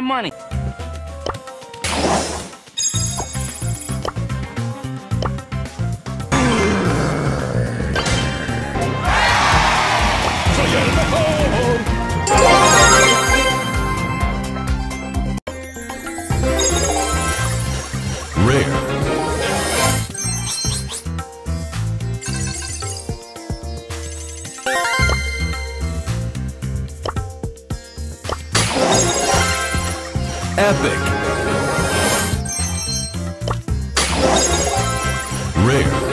my money. Epic. Rare.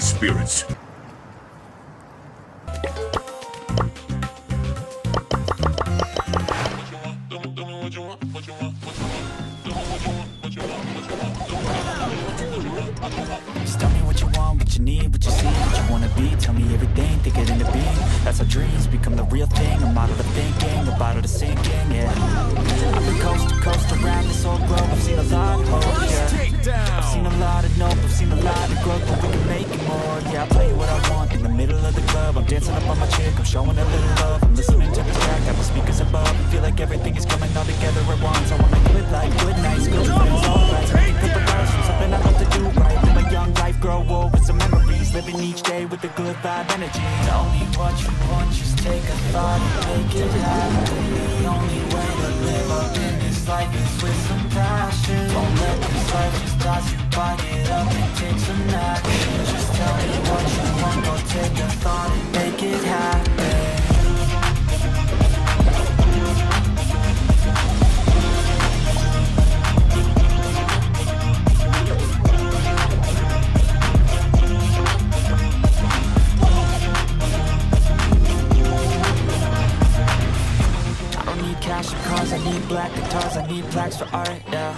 Spirits. Yeah, I'll tell you what I want in the middle of the club. I'm dancing up on my chick, I'm showing a little love. I'm listening to the track, got the speakers above. I feel like everything is coming all together at once. I wanna good life, good nights, good friends, alright. Pick the verse from something I love to do right. Live a young life, grow old with some memories. Living each day with a good vibe energy. Tell me what you want, just take a thought make it happen. The only way to live up Life is with some passion. Don't let this life just pass you by Get up and take some action. Just tell me what you want Go take a thought and make it happen. Black guitars, I need plaques for art, yeah.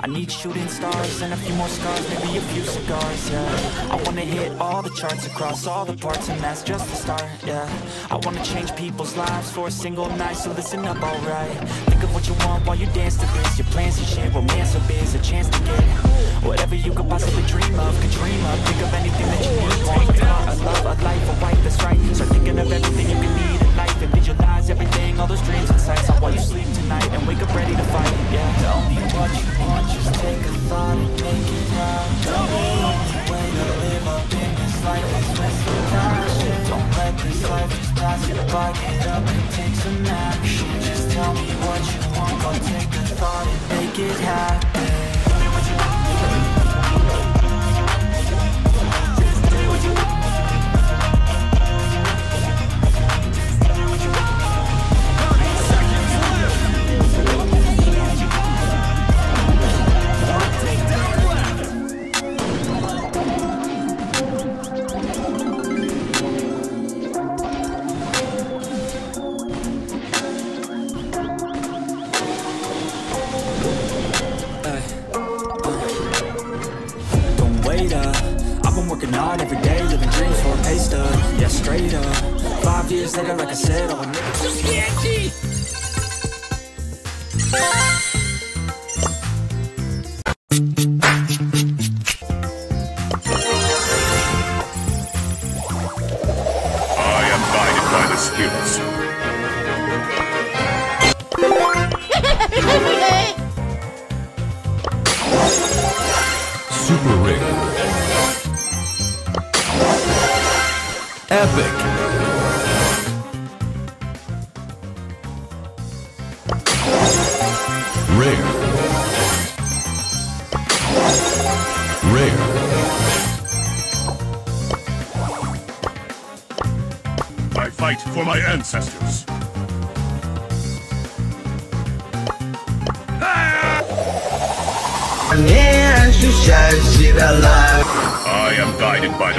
I need shooting stars and a few more scars, maybe a few cigars, yeah. I wanna hit all the charts across all the parts and that's just the start, yeah. I wanna change people's lives for a single night, so listen up, alright. Think of what you want while you dance to this. Your plans and shit, romance or biz, a chance to get Whatever you could possibly dream of, could dream of. Think of anything that you need,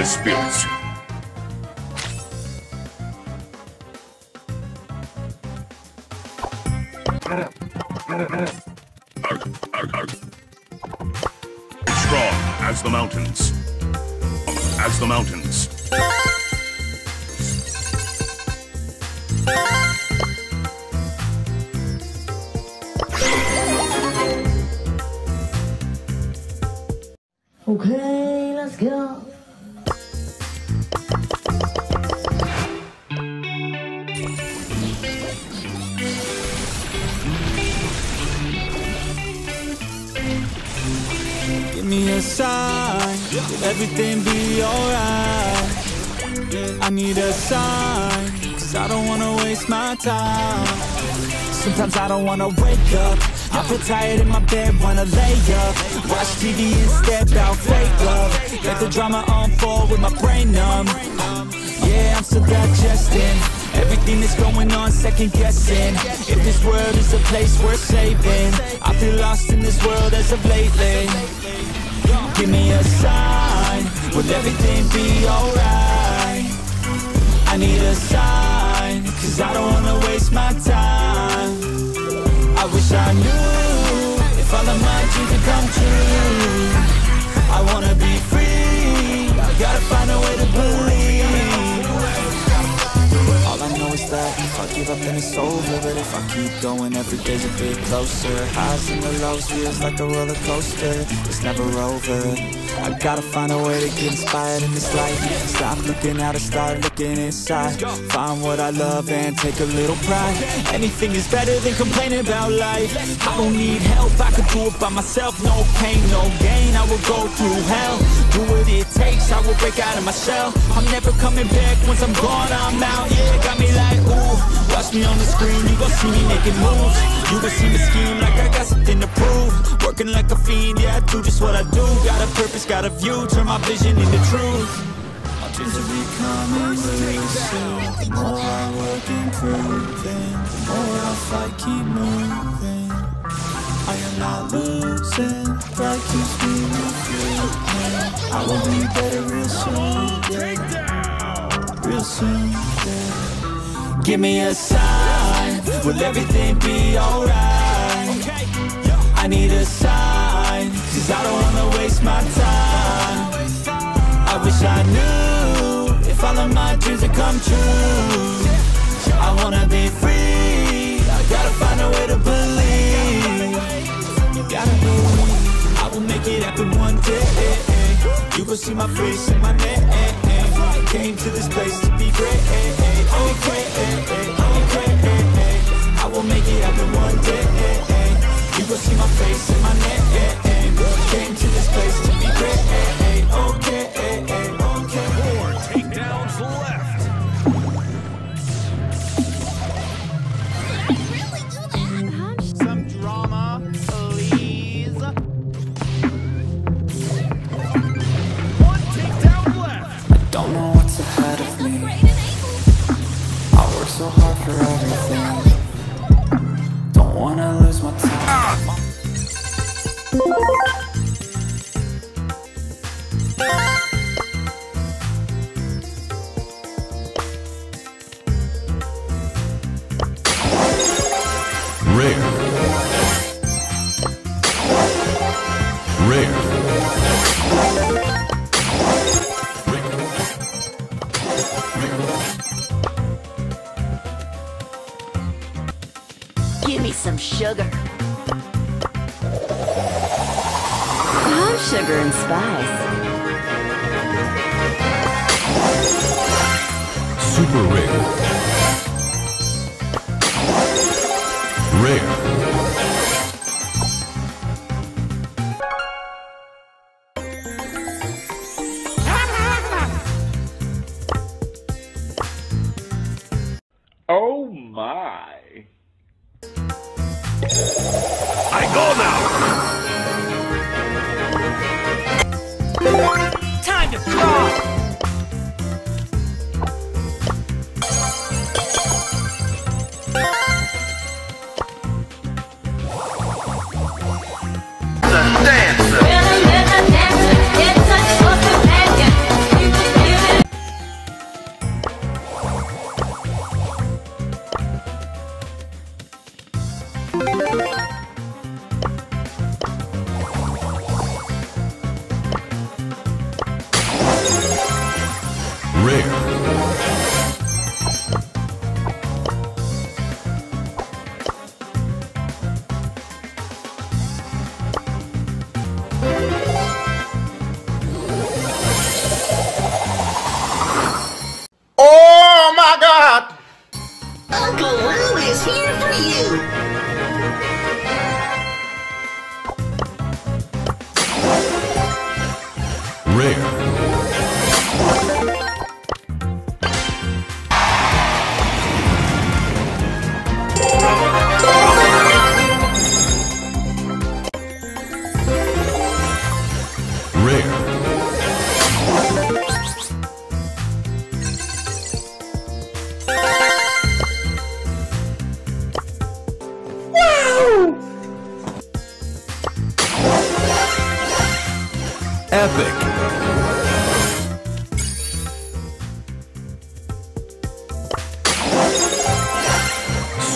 spirits. Strong as the mountains. As the mountains. Okay, let's go. Everything be alright? I need a sign Cause I don't wanna waste my time. Sometimes I don't wanna wake up. I feel tired in my bed, wanna lay up. Watch TV instead, about fake love. Let the drama unfold with my brain numb. Yeah, I'm still digesting. Everything that's going on, second guessing. If this world is a place worth saving I feel lost in this world as of lately. Give me a sign Will everything be alright? I need a sign Cause I don't wanna waste my time. I wish I knew If all of my dreams would come true. I wanna be free. I Gotta find a way give up then it's over. But if I keep going every day's a bit closer. Highs and the lows feels like a roller coaster. It's never over. I gotta find a way to get inspired in this life. Stop looking out and start looking inside. Find what I love and take a little pride. Anything is better than complaining about life. I don't need help, I can do it by myself. No pain, no gain, I will go through hell. Do it takes, I will break out of my shell. I'm never coming back, once I'm gone, I'm out. Yeah, got me like, ooh. Watch me on the screen, you gon' see me making moves. You gon' see me scheme like I got something to prove. Working like a fiend, yeah, I do just what I do. Got a purpose, got a view, turn my vision into truth. My dreams are becoming lucid The more I work improving The more I fight, keep moving I am not losing like you see I will be better real soon. Yeah. Real soon. Yeah. Give me a sign. Will everything be alright? I need a sign. Cause I don't wanna waste my time. I wish I knew if all of my dreams would come true. I wanna be free. I gotta find a way to believe. it happen one day eh, eh. You gon' see my face and my name eh, Came to this place to be great Okay, okay, I will make it happen one day You gon' see my face and my name Came to this place to be great Okay,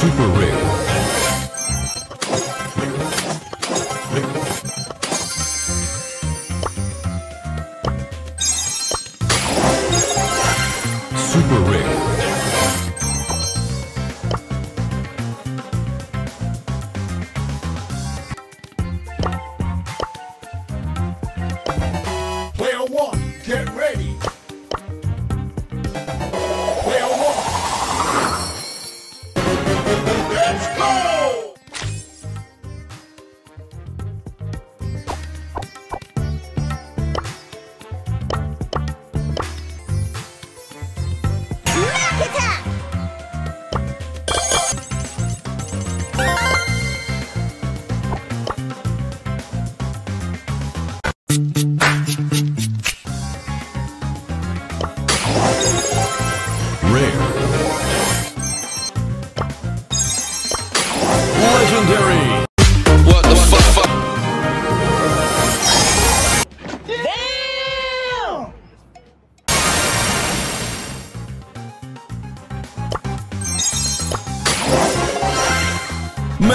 Super Rare.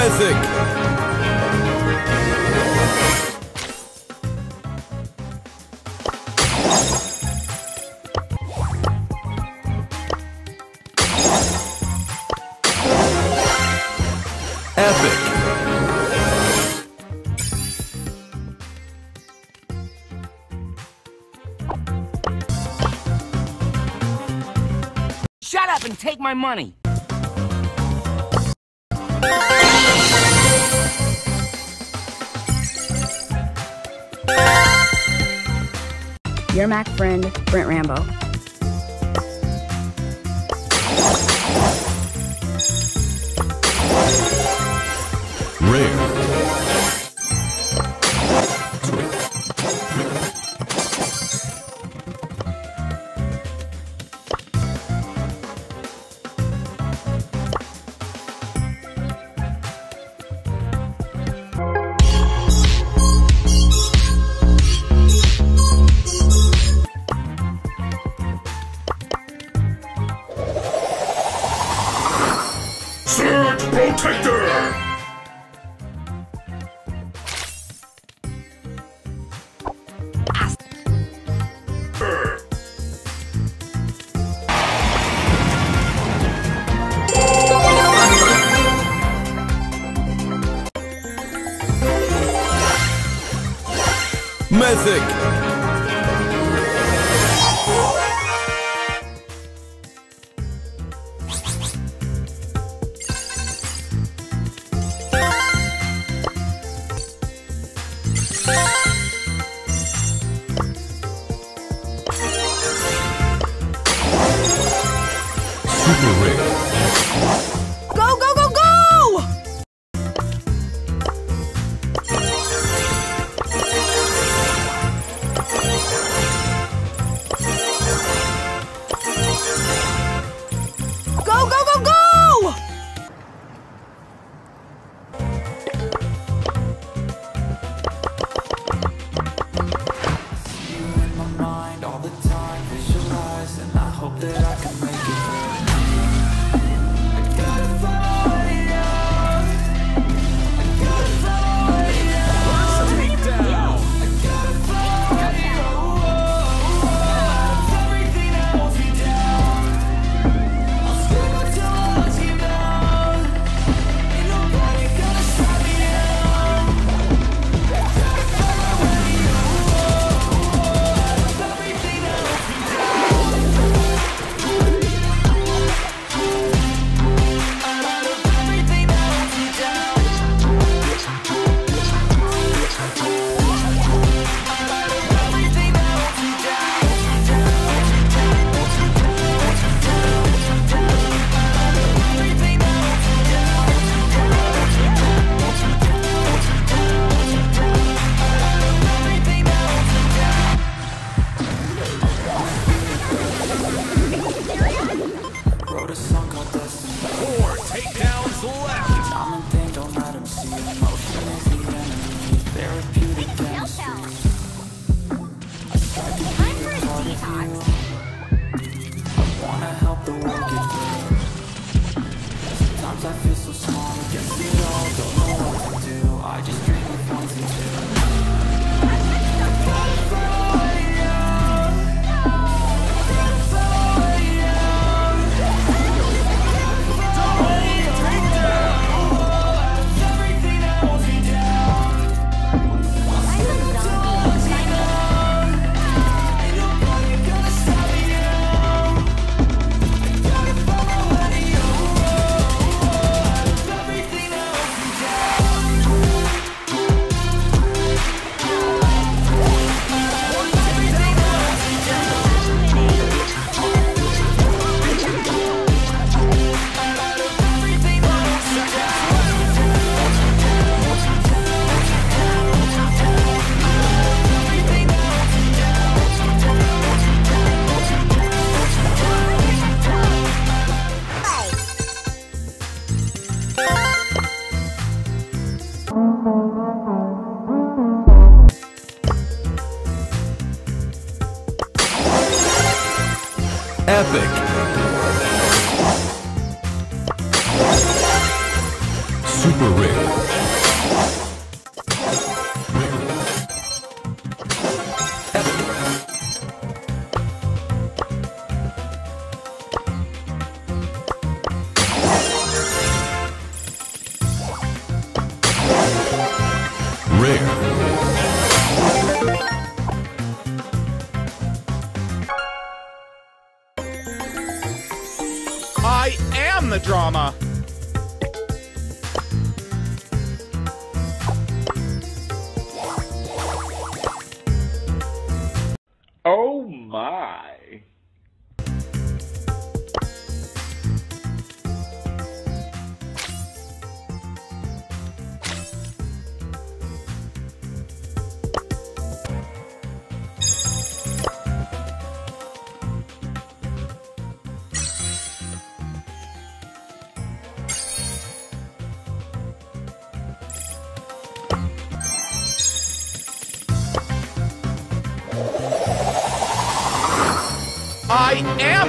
Isaac. Epic. Shut up and take my money. Your Mac friend, Brent Rambo.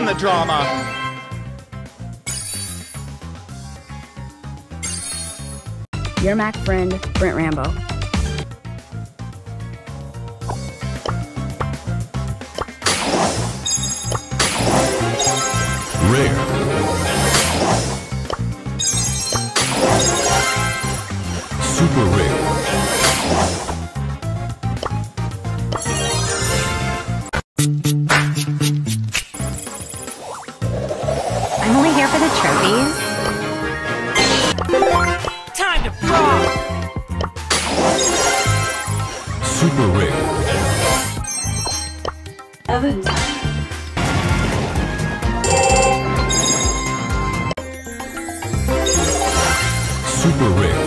the drama. Your Mac friend, Brent Rambo. Super rich.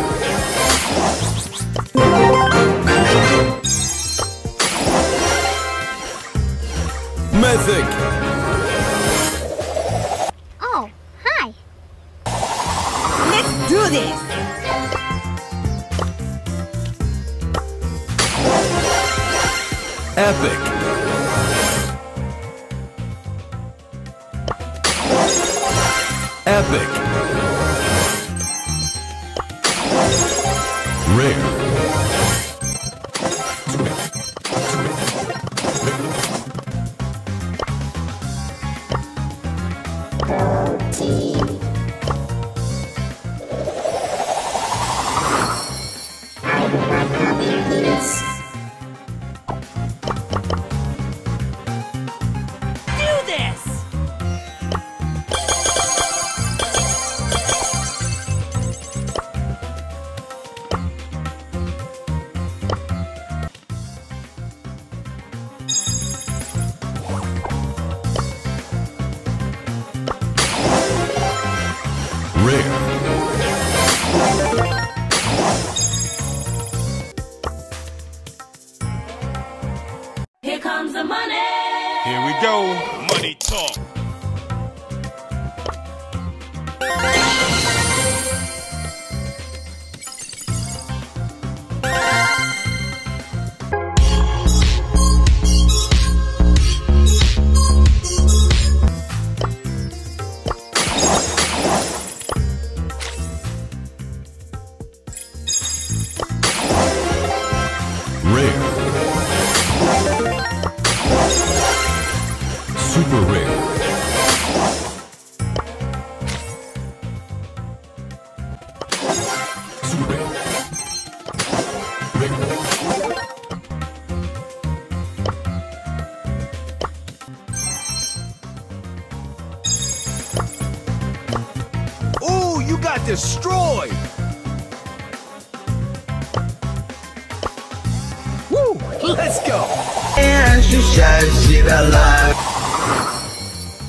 shit alive.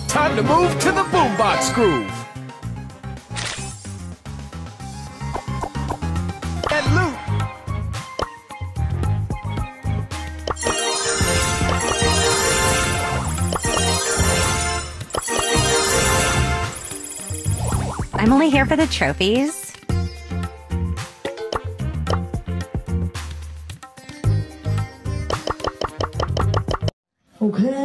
Time to move to the boombox groove. And loop. I'm only here for the trophies. Okay.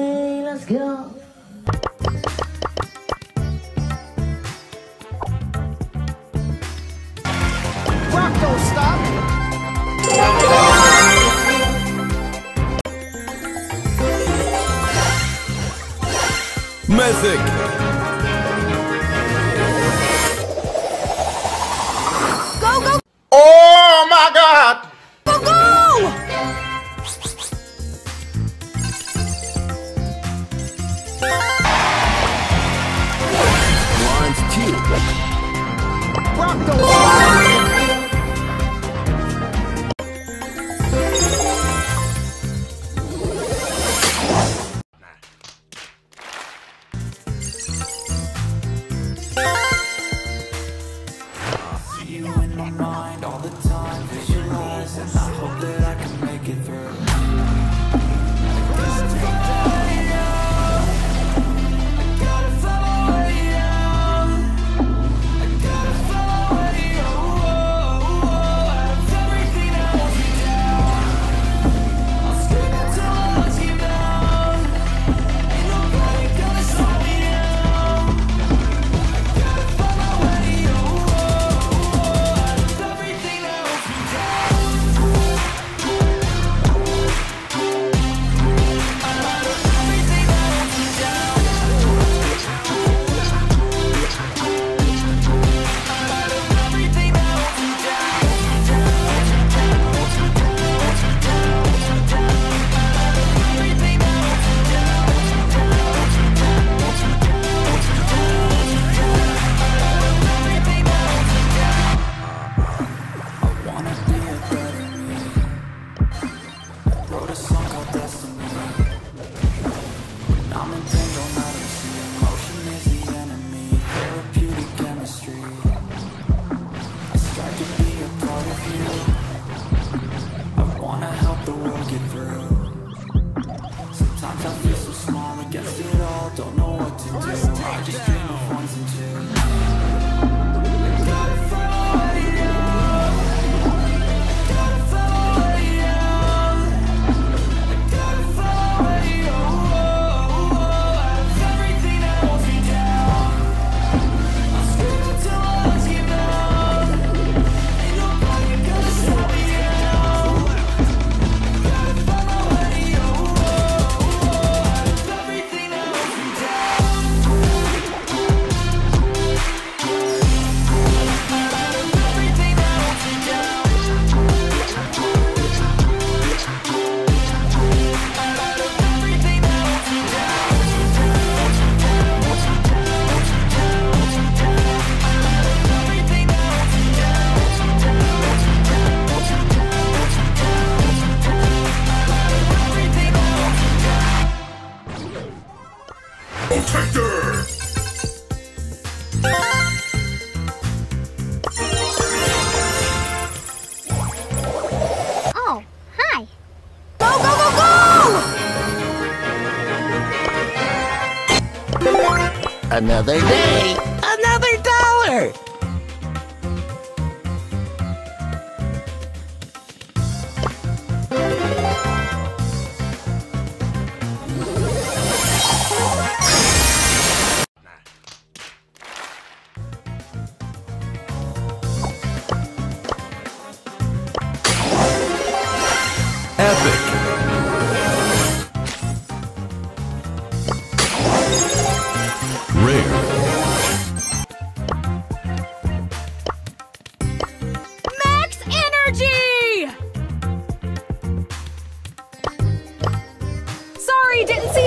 Didn't see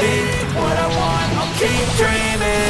be what I want. I'll keep dreaming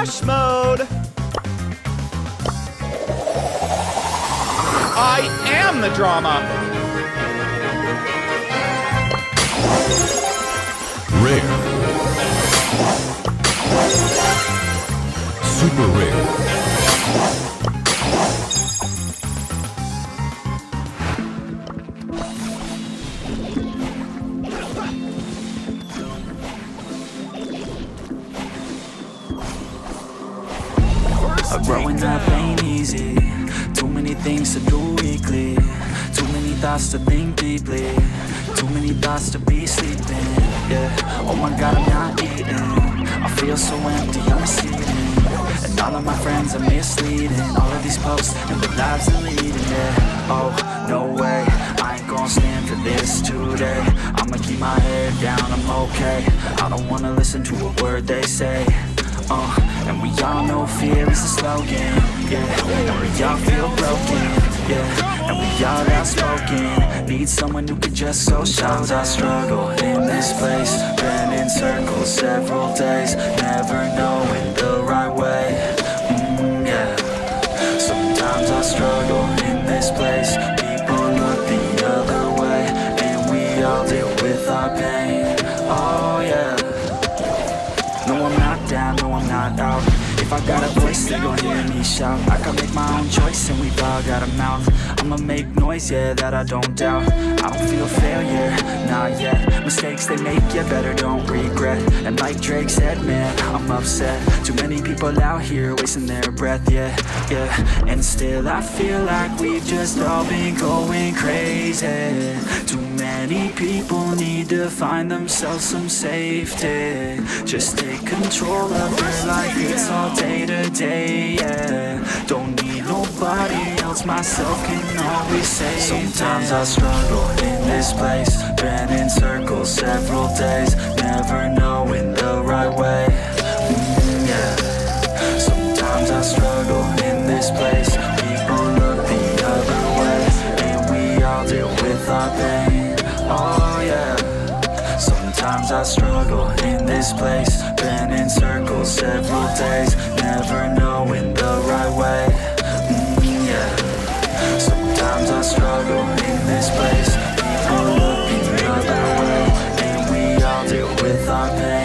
Hush mode. I am the drama. Rare. Super rare. Thoughts to think deeply. Too many thoughts to be sleeping Yeah, oh my god I'm not eating. I feel so empty, I'm receding. And all of my friends are misleading. All of these posts and the lives they're leading Yeah, oh, no way I ain't gonna stand for this today. I'ma keep my head down, I'm okay. I don't wanna listen to a word they say. Uh, and we all know fear is the slogan, yeah. And we all feel broken, yeah And we all outspoken Need someone who can just so Sometimes I struggle. In this place Been in circles several days. Never knowing the right way, mm, yeah. Sometimes I struggle in this place. People look the other way. And we all deal with our pain, oh yeah. No, I'm not down, no, I'm not out. If I got they gon' hear me shout. I can make my own choice and we've all got a mouth. I'ma make noise, yeah, that I don't doubt. I don't feel failure, not yet Mistakes they make, yeah, better don't regret. And like Drake said, man, I'm upset. Too many people out here wasting their breath, yeah, yeah. And still I feel like we've just all been going crazy. Too many people need to find themselves some safety. Just take control of their life, it's all day to day, yeah. Don't need nobody else, myself can always save Sometimes I struggle in this place Been in circles several days Never knowing the right way, mm, yeah. Sometimes I struggle in this place People look the other way And we all deal with our pain, oh yeah. Sometimes I struggle in this place. Been in circles several days. Never knowing the right way, mm, yeah. Sometimes I struggle in this place. People look the other way. And we all deal with our pain,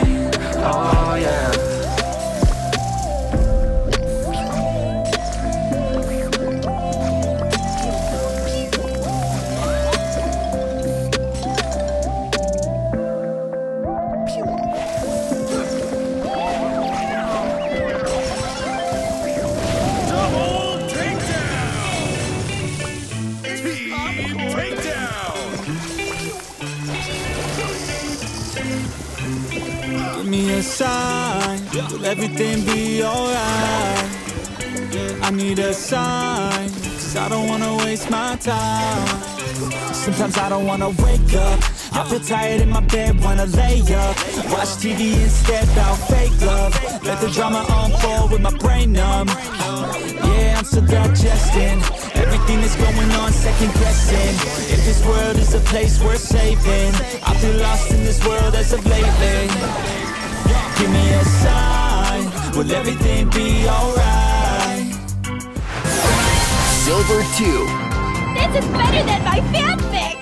Will everything be alright? I need a sign. Cause I don't wanna waste my time. Sometimes I don't wanna wake up. I feel tired in my bed, wanna lay up. Watch TV instead about fake love. Let the drama unfold with my brain numb. Yeah, I'm still digesting everything that's going on, second guessing. If this world is a place worth saving, I feel lost in this world as of lately. Give me a sign, will everything be alright? Silver 2. This is better than my fanfic!